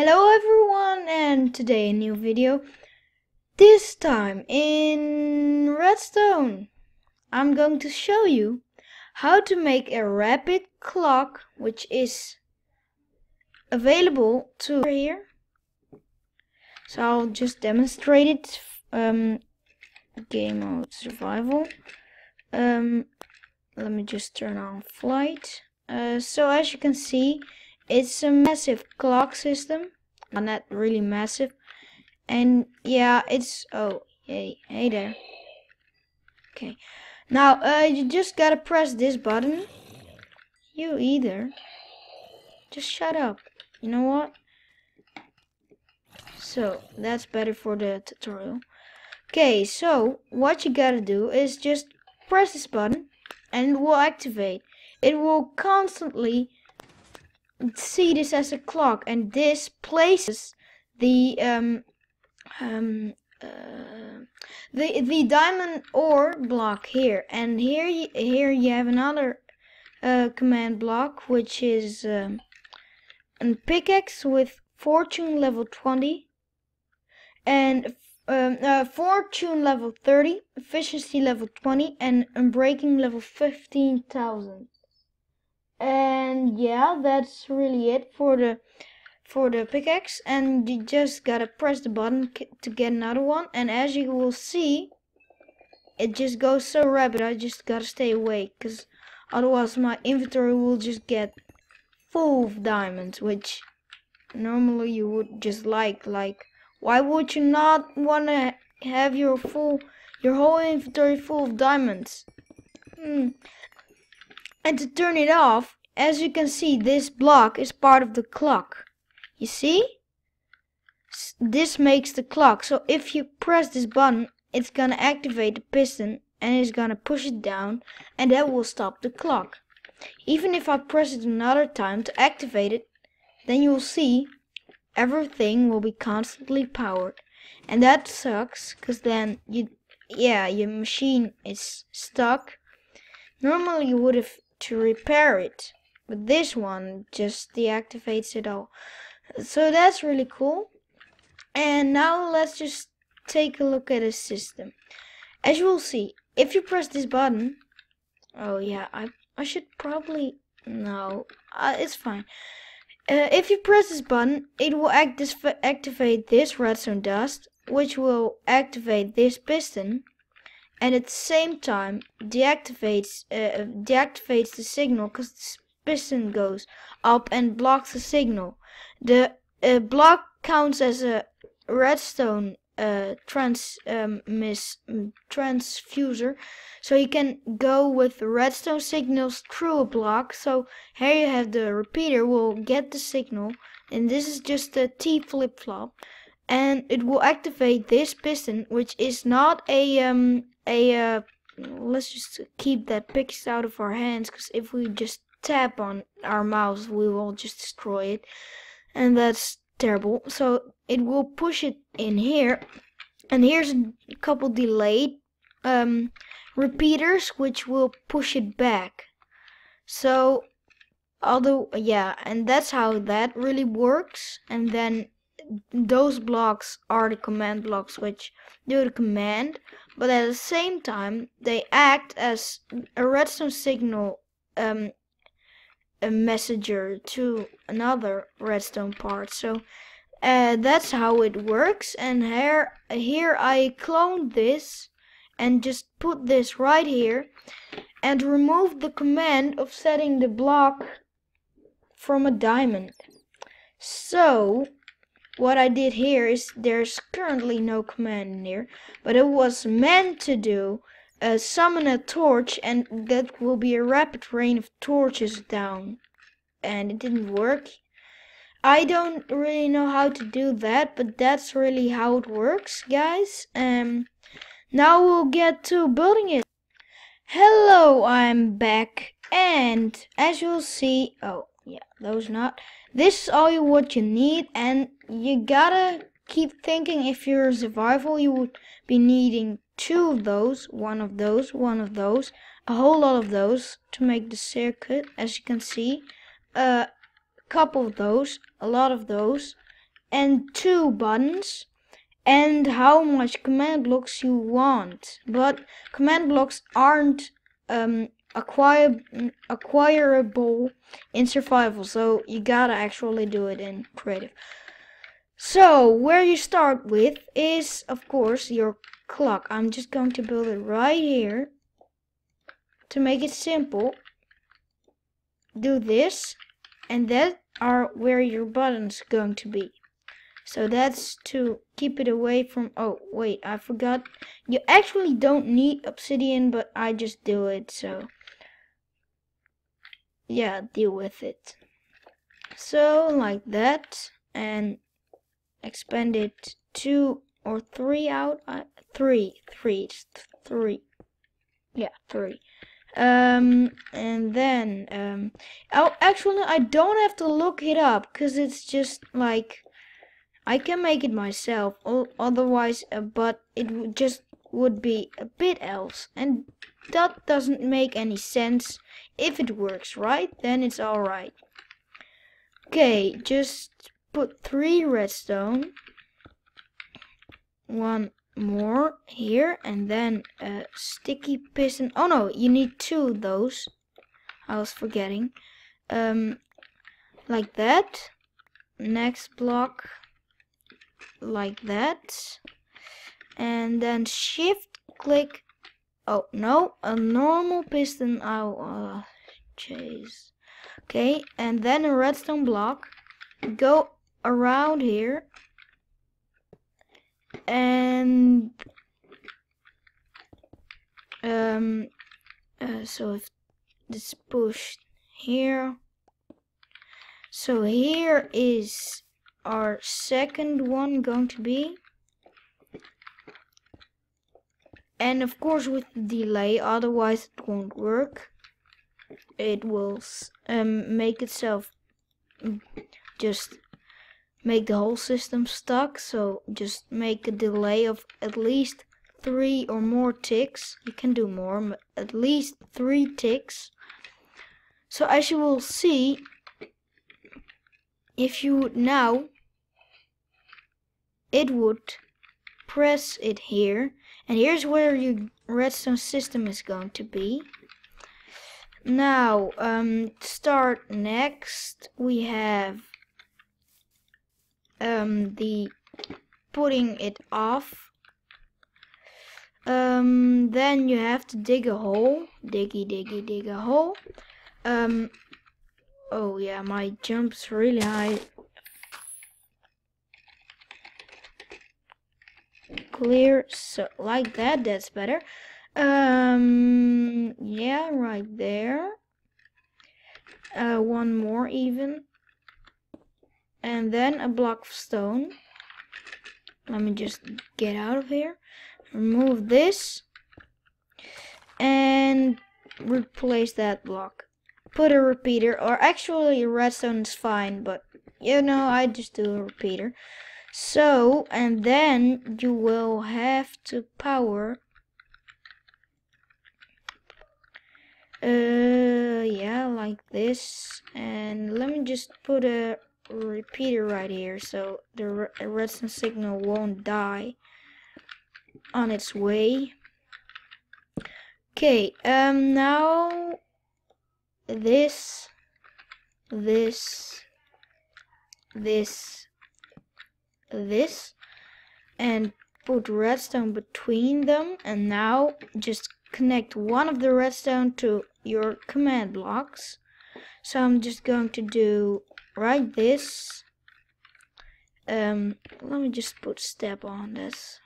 Hello everyone and today a new video. This time in Redstone I'm going to show you how to make a rapid clock which is available to here. So I'll just demonstrate it. Um, game mode survival. Um, let me just turn on flight. Uh, so as you can see it's a massive clock system not really massive. And yeah it's oh hey hey there. Okay. Now uh you just gotta press this button. You either. Just shut up. You know what? So that's better for the tutorial. Okay so what you gotta do is just press this button and it will activate. It will constantly see this as a clock and this places the um, um, uh, the the diamond ore block here. And here you, here you have another uh, command block which is um, a pickaxe with fortune level 20 and um, uh, fortune level 30 efficiency level 20 and unbreaking level 15,000 and yeah that's really it for the for the pickaxe. And you just gotta press the button to get another one. And as you will see it just goes so rapid I just gotta stay awake because otherwise my inventory will just get full of diamonds which normally you would just like. Like why would you not want to have your full your whole inventory full of diamonds? Hmm. And to turn it off, as you can see, this block is part of the clock. You see? This makes the clock. So if you press this button, it's gonna activate the piston and it's gonna push it down and that will stop the clock. Even if I press it another time to activate it, then you'll see everything will be constantly powered. And that sucks, because then you, yeah, your machine is stuck. Normally you would have to repair it. But this one just deactivates it all. So that's really cool. And now let's just take a look at the system. As you will see, if you press this button, oh yeah, I, I should probably, no, uh, it's fine. Uh, if you press this button, it will act this, activate this redstone dust, which will activate this piston, and at the same time deactivates uh, deactivates the signal because the piston goes up and blocks the signal. The uh, block counts as a redstone uh, trans um, miss, transfuser, so you can go with redstone signals through a block. So here you have the repeater will get the signal, and this is just a T flip flop, and it will activate this piston, which is not a um, a uh, let's just keep that pickaxe out of our hands because if we just tap on our mouse we will just destroy it and that's terrible. So it will push it in here and here's a couple delayed um, repeaters which will push it back. So although yeah and that's how that really works and then those blocks are the command blocks which do the command but at the same time they act as a redstone signal um, a messenger to another redstone part. So uh, that's how it works and here here I cloned this and just put this right here and removed the command of setting the block from a diamond. So what I did here is there's currently no command in here, but it was meant to do uh, summon a torch and that will be a rapid rain of torches down. And it didn't work. I don't really know how to do that, but that's really how it works, guys. Um, now we'll get to building it. Hello, I'm back, and as you'll see, oh yeah, those not. This is all you what you need, and you gotta keep thinking if you're survival you would be needing two of those one of those one of those a whole lot of those to make the circuit as you can see a couple of those a lot of those and two buttons and how much command blocks you want. But command blocks aren't um, acquire, acquirable in survival, so you gotta actually do it in creative. So, where you start with is, of course, your clock. I'm just going to build it right here to make it simple. Do this, and that are where your buttons going to be. So that's to keep it away from, oh wait, I forgot. You actually don't need obsidian, but I just do it, so yeah, deal with it. So like that, and expand it two or three out, uh, three, three, three, yeah, three. Um, and then, um, oh, actually, I don't have to look it up, because it's just like, I can make it myself, otherwise, uh, but it would just would be a bit else. And that doesn't make any sense. If it works right, then it's alright. Okay, just put three redstone. One more here, and then a sticky piston. Oh no, you need two of those. I was forgetting. Um, like that. Next block like that and then shift click. Oh no a normal piston oh uh, jeez okay and then a redstone block. Go around here. And um uh, so if this pushed here. So here is our second one going to be and of course with delay otherwise it won't work. It will um, make itself just make the whole system stuck. So just make a delay of at least three or more ticks. You can do more but at least three ticks. So as you will see if you now it would press it here and here's where your redstone system is going to be. Now um start next we have um the putting it off. Um then you have to dig a hole. Diggy diggy dig a hole. Um oh yeah my jump's really high clear so like that that's better. Um yeah right there. Uh one more even. And then a block of stone. Let me just get out of here. Remove this. And replace that block. Put a repeater. Or actually redstone is fine but you know I just do a repeater so, and then you will have to power uh yeah like this. And let me just put a repeater right here so the redstone signal won't die on its way. Okay um now this this this this and put redstone between them and now just connect one of the redstone to your command blocks. So I'm just going to do right this. Um let me just put step on this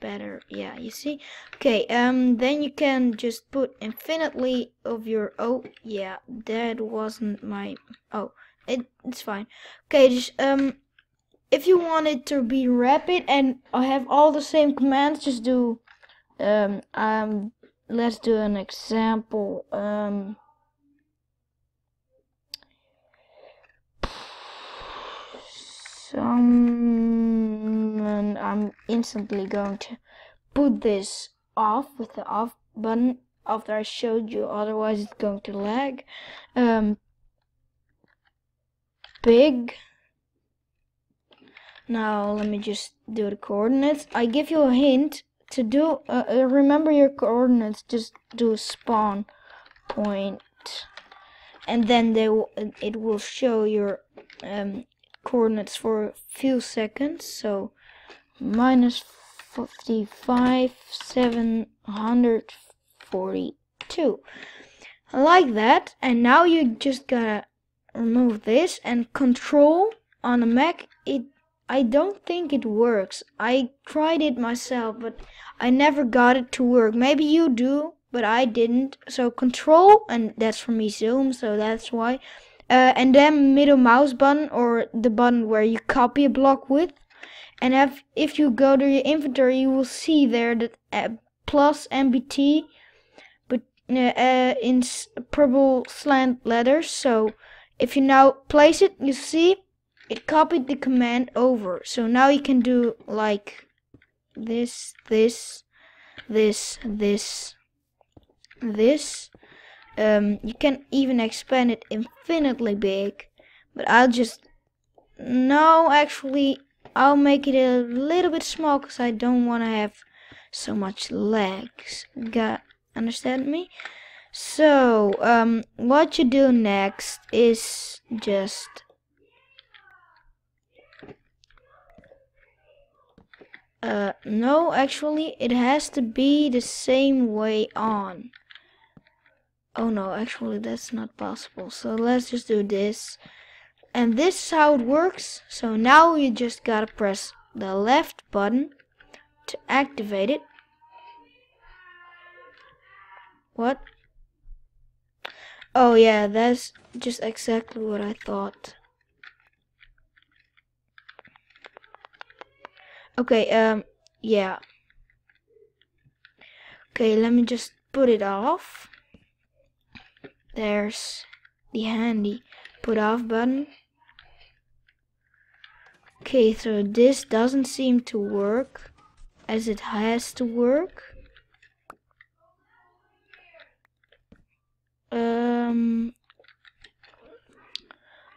better. Yeah you see? Okay um then you can just put infinitely of your oh yeah that wasn't my oh it, it's fine. Okay just um if you want it to be rapid and I have all the same commands, just do, um, um, let's do an example, um, and I'm instantly going to put this off with the off button after I showed you, otherwise it's going to lag, um, big, Now let me just do the coordinates. I give you a hint to do. Uh, uh, remember your coordinates. Just do a spawn point, and then they it will show your um, coordinates for a few seconds. So minus 55, 742. Like that. And now you just gotta remove this and control on a Mac. It I don't think it works. I tried it myself, but I never got it to work. Maybe you do, but I didn't. So control, and that's for me zoom, so that's why. Uh, and then middle mouse button or the button where you copy a block with. And if, if you go to your inventory, you will see there that uh, plus NBT, but uh, uh, in purple slant letters. So if you now place it, you see it copied the command over. So now you can do like this, this, this, this, this. Um, you can even expand it infinitely big, but I'll just, no, actually, I'll make it a little bit small because I don't want to have so much legs. Got, understand me? So, um, what you do next is just Uh, no, actually, it has to be the same way on. Oh no, actually, that's not possible. So let's just do this. And this is how it works. So now you just gotta press the left button to activate it. What? Oh yeah, that's just exactly what I thought. Okay, um, yeah. Okay, let me just put it off. There's the handy put off button. Okay, so this doesn't seem to work as it has to work. Um,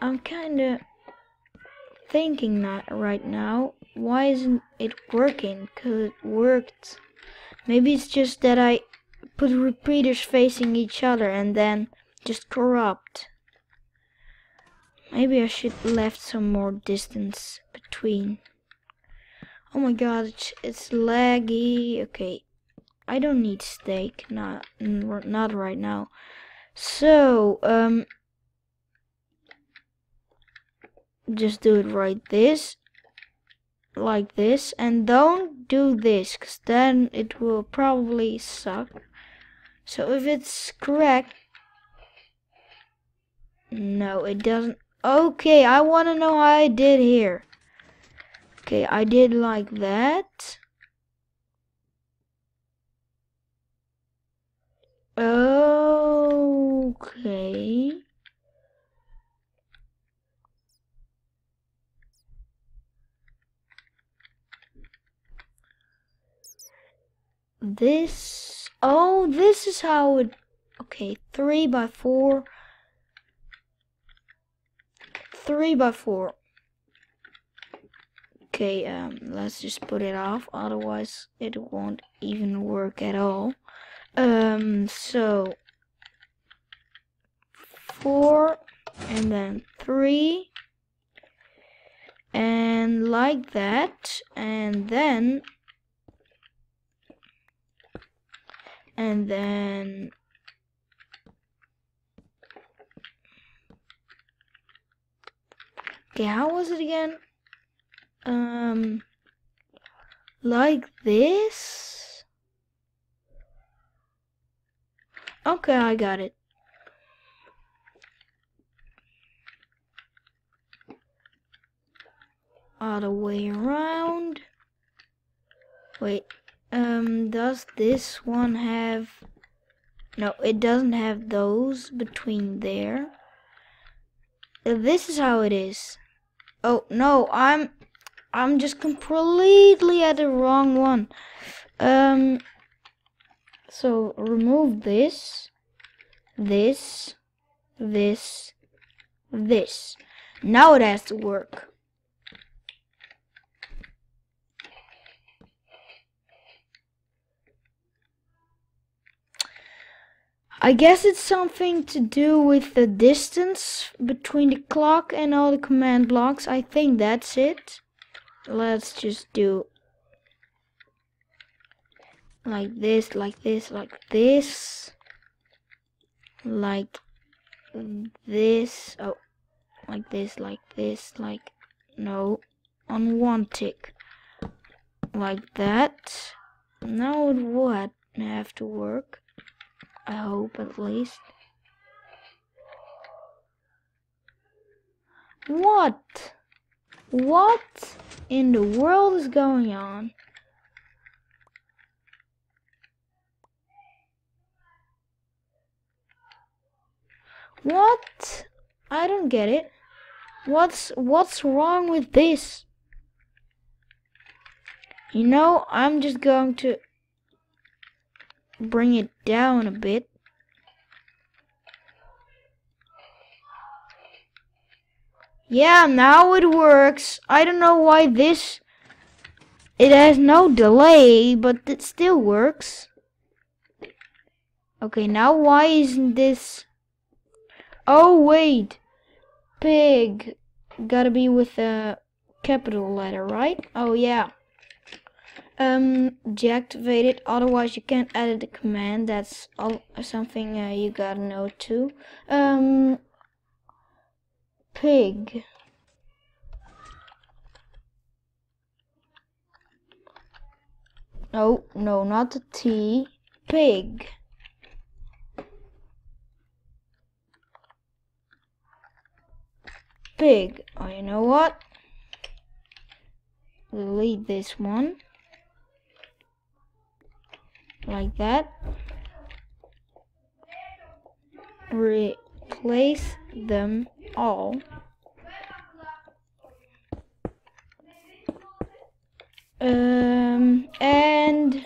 I'm kind of thinking that right now why isn't it working? Cause it worked. Maybe it's just that I put repeaters facing each other and then just corrupt. Maybe I should left some more distance between. Oh my god, it's, it's laggy. Okay, I don't need steak. Not not right now. So um, just do it right this like this and don't do this because then it will probably suck. So if it's correct no it doesn't. Okay I want to know how I did here. Okay I did like that. Okay this oh this is how it okay three by four. Three by four. Okay um let's just put it off otherwise it won't even work at all. Um so four and then three and like that and then and then okay how was it again? Um like this? Okay I got it. All the way around. Wait um, does this one have... No, it doesn't have those between there. This is how it is. Oh, no, I'm... I'm just completely at the wrong one. Um, so remove this, this, this, this. Now it has to work. I guess it's something to do with the distance between the clock and all the command blocks. I think that's it. Let's just do like this, like this, like this, like this. Oh, like this, like this, like no, on one tick, like that. Now it would have to work. I hope at least. What? What in the world is going on? What? I don't get it. What's what's wrong with this? You know, I'm just going to bring it down a bit. Yeah, now it works. I don't know why this... It has no delay, but it still works. Okay, now why isn't this... Oh, wait. Pig. Gotta be with a capital letter, right? Oh, yeah um deactivate it otherwise you can't edit the command. That's all something uh, you gotta know too. Um pig. Oh no not the T. Pig. Pig. Oh you know what? Delete this one like that. Replace them all. Um, and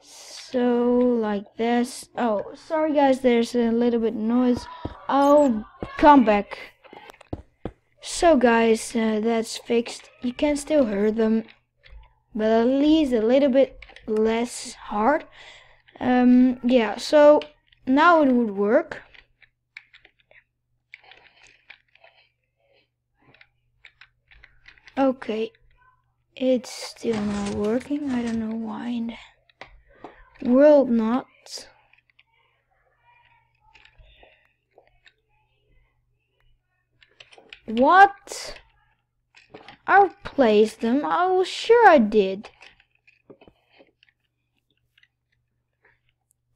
so like this. Oh, sorry guys, there's a little bit noise. I'll come back. So guys, uh, that's fixed. You can still hear them, but at least a little bit less hard. Um, yeah, so now it would work. Okay, it's still not working. I don't know why in the world not. What? I replaced them. I was sure I did.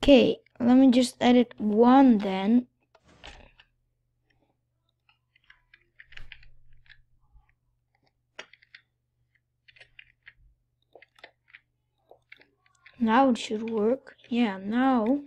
Okay, let me just edit one then. Now it should work. Yeah, now.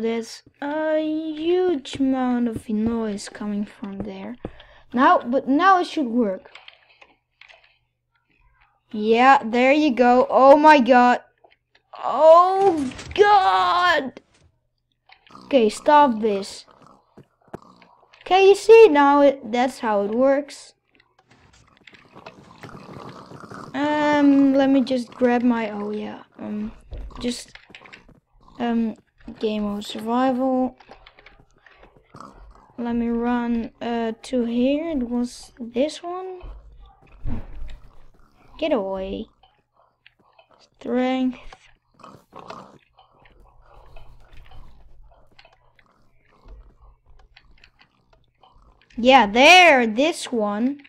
There's a huge amount of noise coming from there. Now, but now it should work. Yeah, there you go. Oh my god. Oh god. Okay, stop this. Okay, you see now it that's how it works. Um, let me just grab my oh yeah. Um just um game mode survival. Let me run uh, to here. It was this one. Get away. Strength. Yeah there this one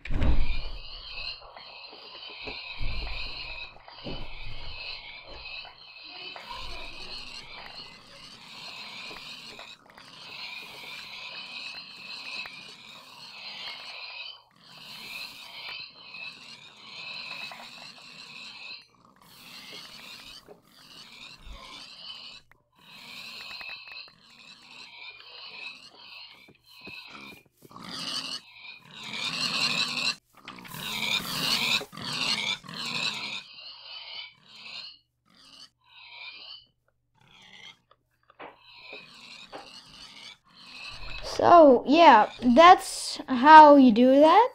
So yeah, that's how you do that.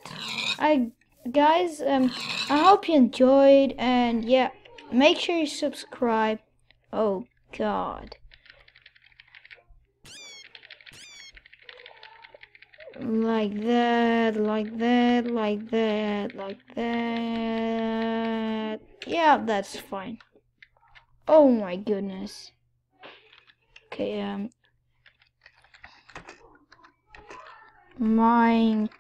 I guys, um, I hope you enjoyed, and yeah, make sure you subscribe. Oh God. Like that, like that, like that, like that. Yeah, that's fine. Oh my goodness. Okay, um, Minecraft.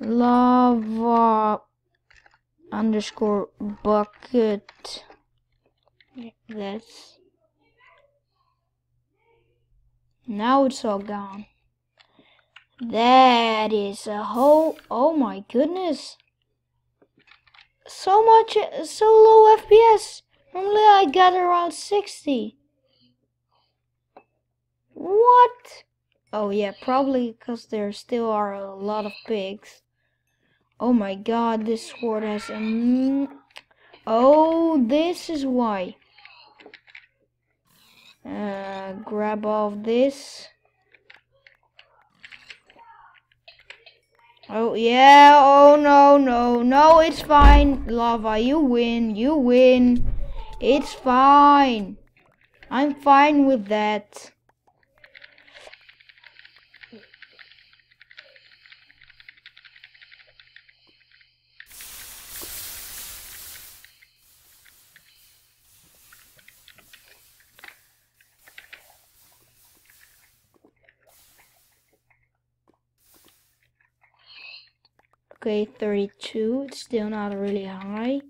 Lava underscore bucket. This now it's all gone. That is a whole oh my goodness. So much so low fps normally i get around 60 what? Oh yeah, probably because there still are a lot of pigs. Oh my god, this sword has a... Oh, this is why. Uh, grab all of this. Oh yeah, oh no, no, no, it's fine. Lava, you win, you win. It's fine. I'm fine with that. Okay, 32. It's still not really high.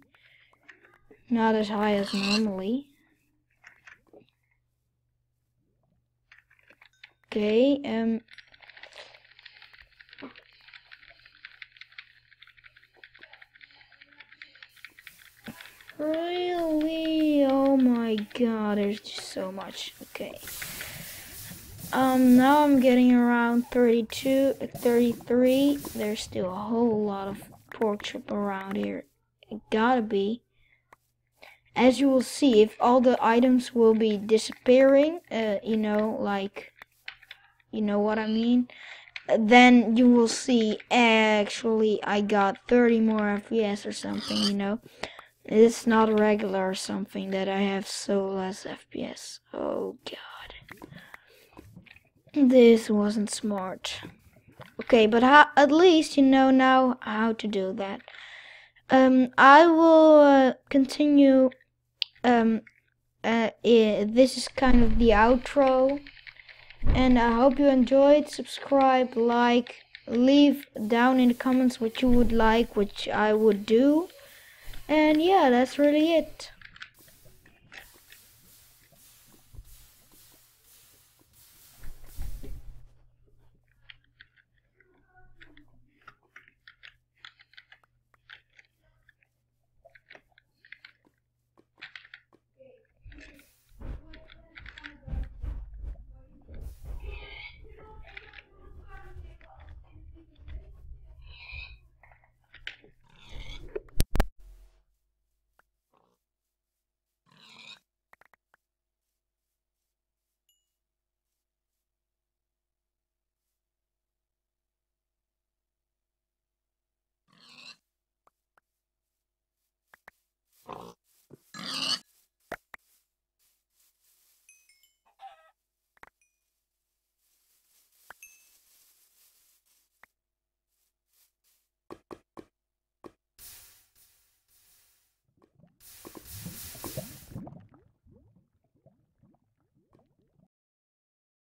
Not as high as normally. Okay, um... Really? Oh my god, there's just so much. Okay. Um, now I'm getting around 32, 33. There's still a whole lot of pork chop around here. It gotta be. As you will see, if all the items will be disappearing, uh, you know, like, you know what I mean? Then you will see, actually, I got 30 more FPS or something, you know? It's not regular or something that I have so less FPS. Oh, God. This wasn't smart. Okay, but at least you know now how to do that. Um, I will uh, continue. Um, uh, this is kind of the outro. And I hope you enjoyed. Subscribe, like, leave down in the comments what you would like, which I would do. And yeah, that's really it.